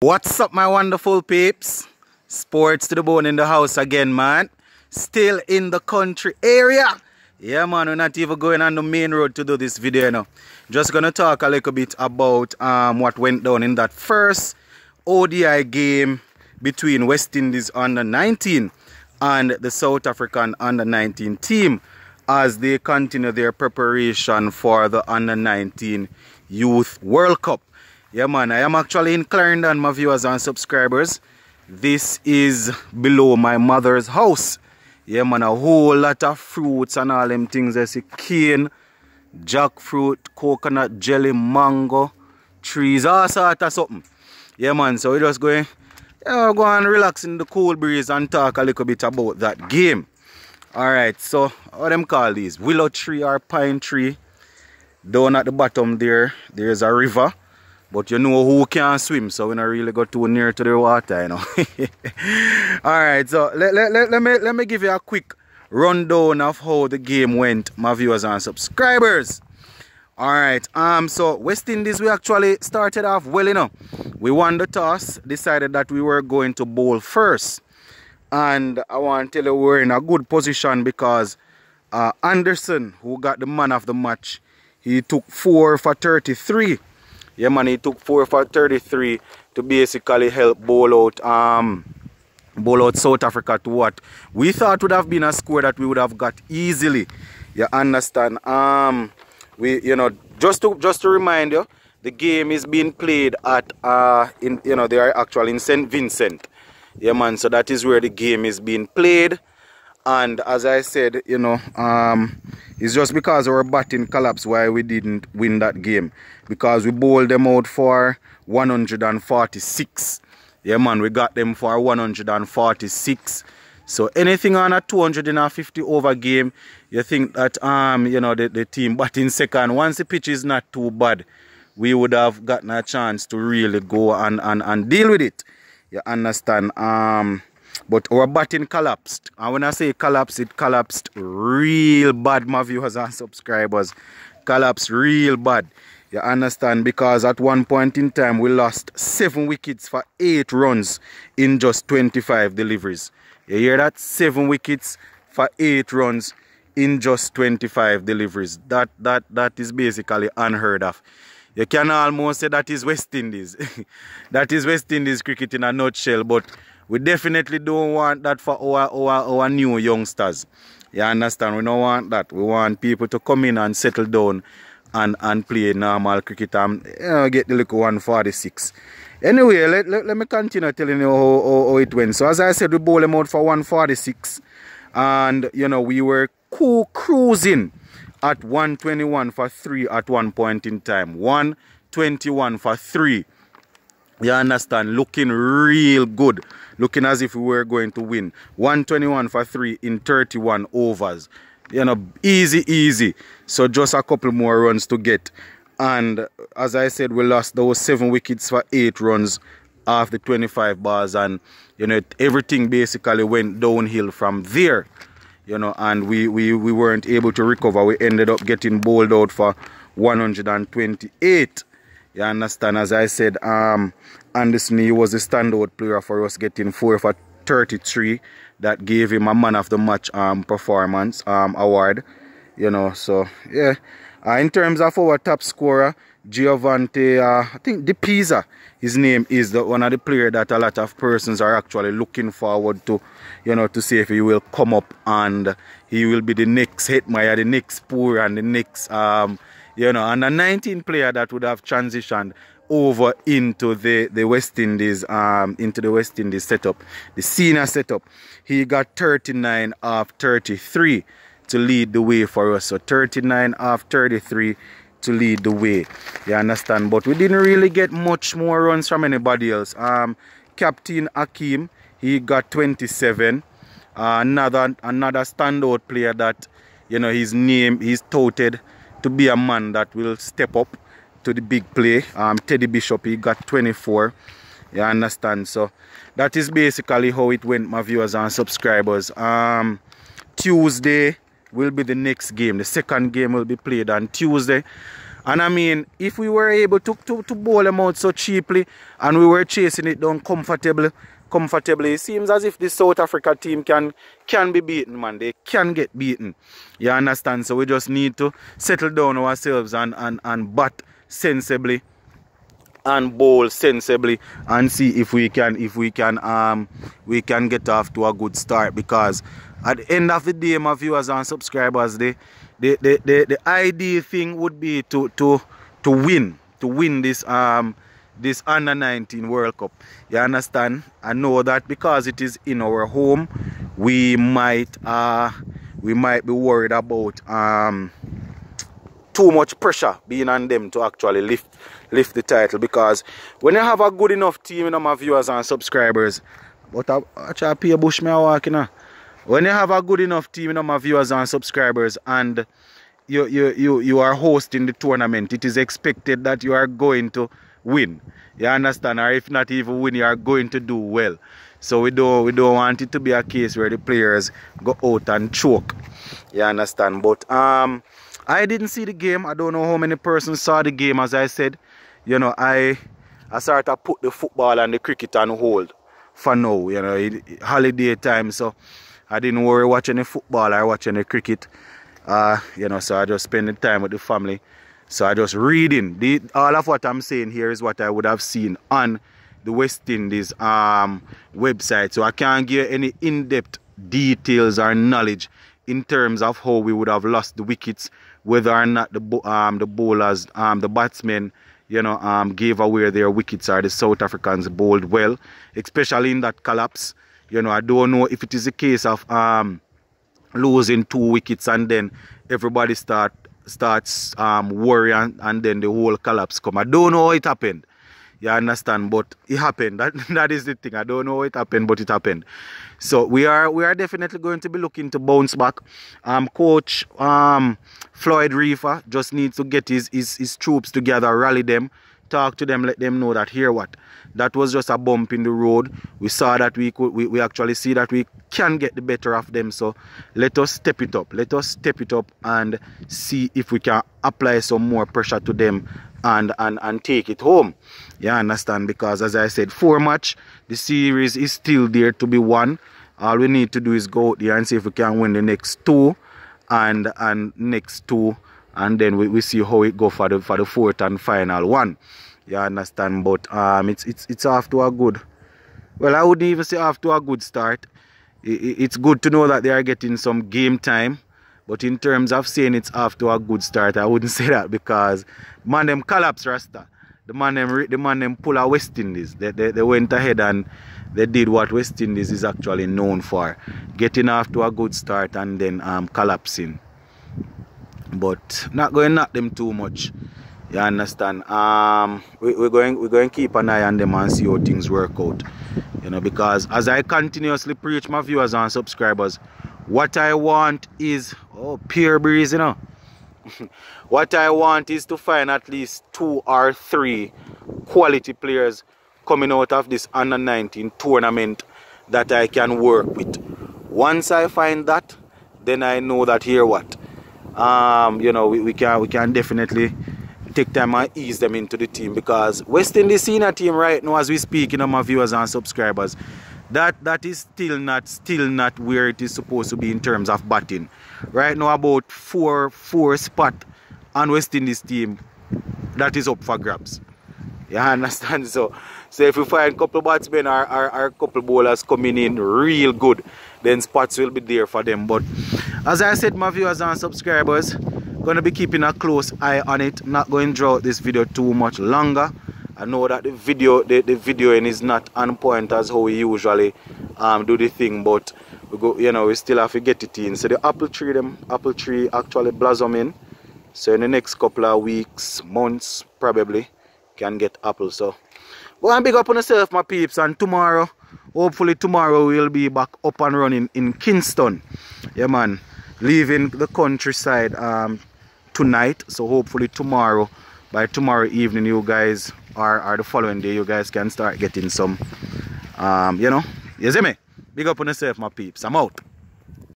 What's up, my wonderful peeps? Sports to the bone in the house again, man. Still in the country area. Yeah, man, we're not even going on the main road to do this video, you know. Just gonna talk a little bit about um, what went down in that first ODI game between West Indies under 19 and the South African under 19 team as they continue their preparation for the under 19 Youth World Cup. Yeah, man, I am actually in Clarendon, my viewers and subscribers. This is below my mother's house. Yeah, man, a whole lot of fruits and all them things. I see cane, jackfruit, coconut jelly, mango, trees, all sort of something. Yeah, man, so we're just going, know, go and relax in the cool breeze and talk a little bit about that game. Alright, so what them call these? Willow tree or pine tree. Down at the bottom there, there's a river. But you know who can swim, so we not really go too near to the water, you know. Alright, so let, let, let, let, me, let me give you a quick rundown of how the game went, my viewers and subscribers. Alright, um, so West Indies, we actually started off well, you know. We won the toss, decided that we were going to bowl first and I want to tell you we're in a good position because uh, Anderson who got the man of the match he took 4 for 33 yeah man he took 4 for 33 to basically help bowl out um bowl out South Africa to what we thought would have been a score that we would have got easily. You understand? Um we you know just to just to remind you the game is being played at uh in you know they are actually in St Vincent. Yeah man so that is where the game is being played. And as i said you know um it's just because our batting collapsed why we didn't win that game. Because we bowled them out for 146 yeah man we got them for 146 so anything on a 250 over game you think that um you know the, the team batting second once the pitch is not too bad we would have gotten a chance to really go and and, and deal with it. You understand? Um, but our batting collapsed. And when I say collapsed, it collapsed real bad, my viewers and subscribers. Collapsed real bad. You understand? Because at one point in time, we lost seven wickets for eight runs in just 25 deliveries. You hear that? Seven wickets for eight runs in just 25 deliveries. That that that is basically unheard of. You can almost say that is West Indies. that is West Indies cricket in a nutshell. But we definitely don't want that for our, our, our new youngsters. You understand? We don't want that. We want people to come in and settle down and, and play normal cricket and you know, get the little 146. Anyway, let, let, let me continue telling you how, how, how, it went. So as I said, we bowled them out for 146. And, you know, we were cool cruising at 121 for 3 at one point in time. 121 for 3. You understand? Looking real good. Looking as if we were going to win. 121 for 3 in 31 overs. You know, easy, easy. So just a couple more runs to get. And as I said, we lost those 7 wickets for 8 runs off the 25 bars. And, you know, everything basically went downhill from there you know, and we, we, we weren't able to recover. We ended up getting bowled out for 128. You understand? As I said, um, Anderson, he was a standout player for us, getting 4 for 33. That gave him a man of the match um, performance um, award. You know, so yeah. Uh, in terms of our top scorer, Giovanni, uh, I think Depeiza, his name is the one of the players that a lot of persons are actually looking forward to, you know, to see if he will come up and he will be the next Hetmyer, the next Poor and the next, um, you know, and a 19 player that would have transitioned over into the, the West Indies, um, into the West Indies setup, the senior setup. He got 39 of 33 to lead the way for us. So 39 of 33 to lead the way. You understand? But we didn't really get much more runs from anybody else. Um, Captain Ackeem, he got 27. Uh, another another standout player that you know his name he's touted to be a man that will step up to the big play. Um, Teddy Bishop, he got 24. You understand? So that is basically how it went, my viewers and subscribers. Um, Tuesday will be the next game. The second game will be played on Tuesday. And I mean, if we were able to, to, to bowl them out so cheaply and we were chasing it down comfortably, comfortably, it seems as if the South Africa team can can be beaten, man. They can get beaten. You understand? So we just need to settle down ourselves and, and, and bat sensibly and bowl sensibly and see if we can if we can um we can get off to a good start because at the end of the day my viewers and subscribers the the the, the, the ideal thing would be to to to win to win this um this under 19 world cup. You understand? I know that because it is in our home we might uh we might be worried about um too much pressure being on them to actually lift lift the title. Because when you have a good enough team you know my viewers and subscribers but I, I try to pay a bush me when you have a good enough team you know my viewers and subscribers and you you you you are hosting the tournament it is expected that you are going to win you understand or if not even win you are going to do well so we don't we don't want it to be a case where the players go out and choke you understand but um I didn't see the game. I don't know how many persons saw the game. As I said, you know, I I started to put the football and the cricket on hold for now. You know, holiday time, so I didn't worry watching the football or watching the cricket. Uh, you know, so I just spend the time with the family. So I just reading. The, all of what I'm saying here is what I would have seen on the West Indies um, website. So I can't give any in-depth details or knowledge in terms of how we would have lost the wickets whether or not the um, the bowlers, um, the batsmen, you know, um, gave away their wickets or the South Africans bowled well, especially in that collapse. You know, I don't know if it is a case of um, losing two wickets and then everybody start starts um, worrying and then the whole collapse come. I don't know how it happened. You understand? But it happened. That that is the thing. I don't know how it happened, but it happened. So we are we are definitely going to be looking to bounce back. Um, coach um, Floyd Reifer just needs to get his, his his troops together, rally them, talk to them, let them know that here what that was just a bump in the road. We saw that we could we, we actually see that we can get the better of them. So let us step it up. Let us step it up and see if we can apply some more pressure to them and and and take it home. You understand? Because as I said, four match, the series is still there to be won. All we need to do is go out there and see if we can win the next two and and next two and then we, we see how it go for the for the fourth and final one. You understand? But um it's it's it's off to a good well I wouldn't even say off to a good start. It, it's good to know that they are getting some game time. But in terms of saying it's off to a good start, I wouldn't say that because man them collapse Rasta the man them the man them pull a West Indies. They, they, they went ahead and they did what West Indies is actually known for. Getting off to a good start and then um, collapsing. But not going at them too much. You understand? Um we, we're going we're going to keep an eye on them and see how things work out. You know, because as I continuously preach my viewers and subscribers, what I want is oh pure breeze, you know. what I want is to find at least two or three quality players coming out of this under 19 tournament that I can work with. Once I find that, then I know that here what, um, you know, we, we can we can definitely take time and ease them into the team because West Indies senior team right now as we speak, you know, my viewers and subscribers, that that is still not still not where it is supposed to be in terms of batting. Right now about four four spot on West Indies team that is up for grabs. You understand? So so if we find a couple batsmen or, or, or a couple bowlers coming in real good, then spots will be there for them. But as I said, my viewers and subscribers, gonna be keeping a close eye on it. Not going to draw this video too much longer. I know that the video the, the videoing is not on point as how we usually um, do the thing, but we go you know we still have to get it in. So the apple tree them apple tree actually blossoming. So in the next couple of weeks, months probably can get apple So go and big up on yourself my peeps and tomorrow hopefully tomorrow we'll be back up and running in Kingston. Yeah man. Leaving the countryside um, tonight. So hopefully tomorrow by tomorrow evening you guys or, or the following day you guys can start getting some um, you know. You see me? Big up on yourself my peeps. I'm out